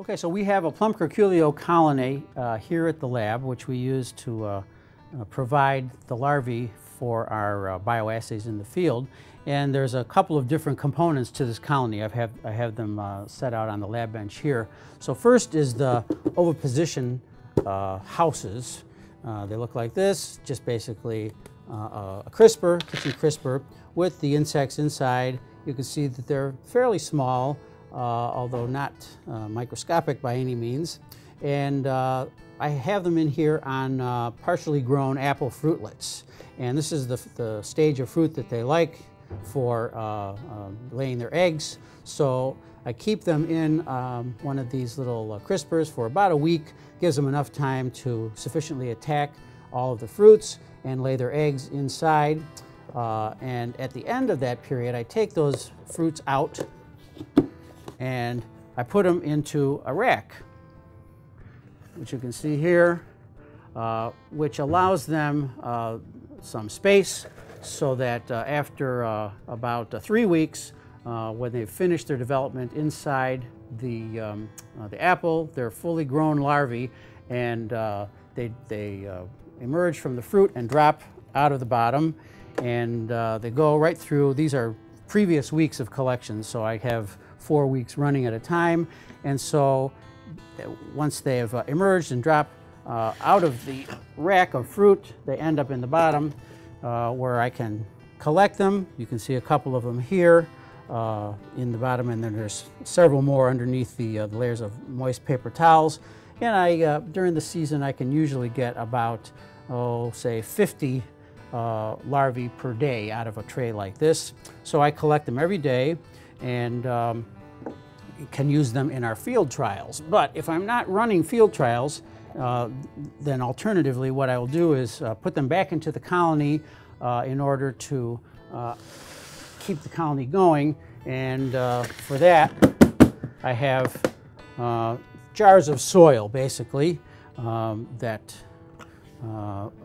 Okay, so we have a plum curculio colony uh, here at the lab, which we use to uh, uh, provide the larvae for our uh, bioassays in the field. And there's a couple of different components to this colony. I've have, I have them uh, set out on the lab bench here. So first is the oviposition uh, houses. they look like this, just basically a crisper, kitchen crisper, with the insects inside. You can see that they're fairly small, although not uh, microscopic by any means. And uh, I have them in here on partially grown apple fruitlets. And this is the, the stage of fruit that they like for uh, uh, laying their eggs. So I keep them in um, one of these little uh, crispers for about a week, gives them enough time to sufficiently attack all of the fruits and lay their eggs inside. and at the end of that period, I take those fruits out and I put them into a rack, which you can see here, uh, which allows them uh, some space so that uh, after uh, about uh, three weeks, uh, when they've finished their development inside the, um, the apple, they're fully grown larvae and they, they emerge from the fruit and drop out of the bottom. And they go right through, these are previous weeks of collections, so I have four weeks running at a time. And so uh, once they have uh, emerged and drop uh, out of the rack of fruit, they end up in the bottom uh, where I can collect them. You can see a couple of them here uh, in the bottom, and then there's several more underneath the, uh, the layers of moist paper towels. And I, during the season, I can usually get about, oh, say 50 larvae per day out of a tray like this. So I collect them every day and um, can use them in our field trials. But if I'm not running field trials, uh, then alternatively what I will do is uh, put them back into the colony uh, in order to uh, keep the colony going. And uh, for that, I have uh, jars of soil, basically, um, that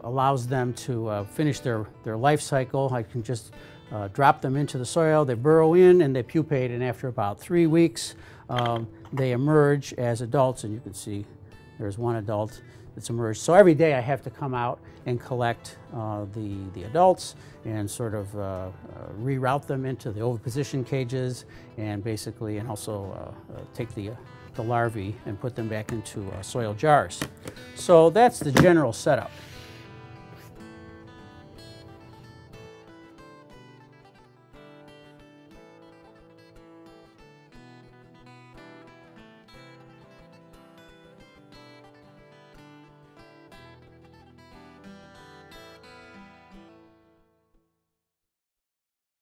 allows them to finish their, their life cycle. I can just uh, drop them into the soil, they burrow in and they pupate and after about three weeks um, they emerge as adults and you can see there's one adult that's emerged. So every day I have to come out and collect uh, the, the adults and sort of uh, uh, reroute them into the oviposition cages and basically and also uh, uh, take the, the larvae and put them back into soil jars. So that's the general setup.